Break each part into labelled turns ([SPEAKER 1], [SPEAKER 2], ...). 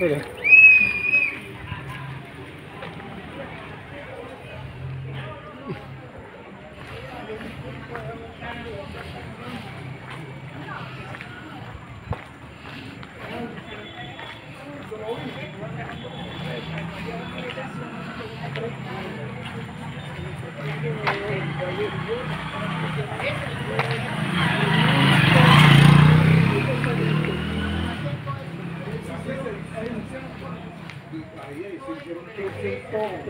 [SPEAKER 1] Olha. É.
[SPEAKER 2] Thank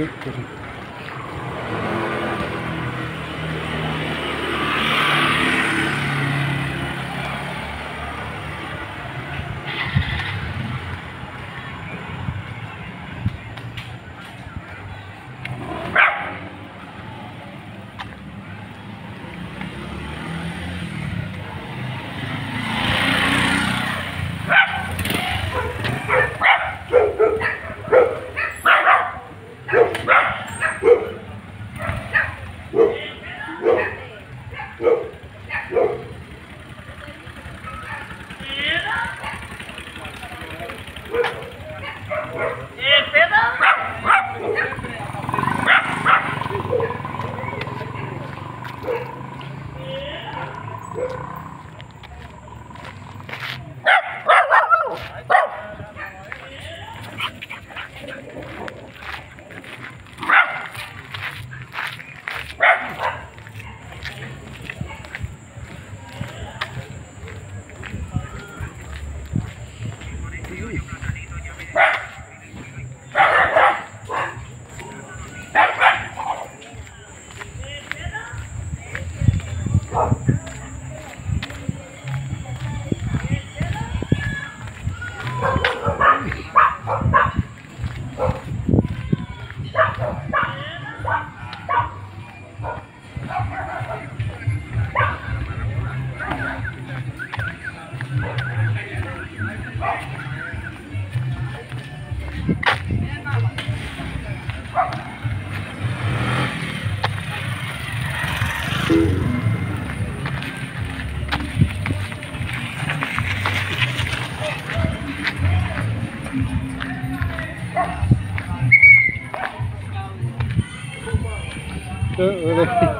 [SPEAKER 2] ठीक ठीक 그래.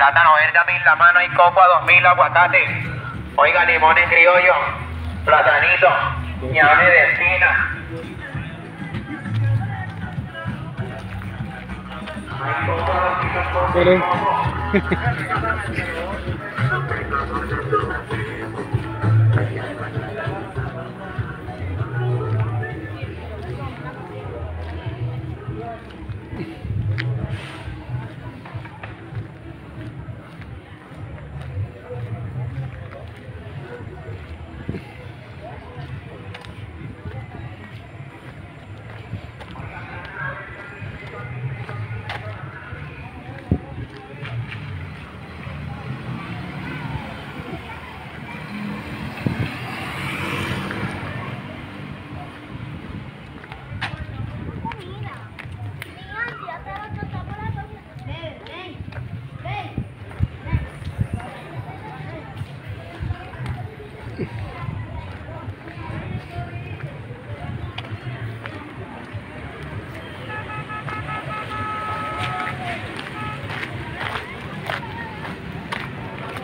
[SPEAKER 2] plátano verde a mil la mano y coco a dos mil aguacate. Oiga, limones Criollo, platanito, ñame de espina.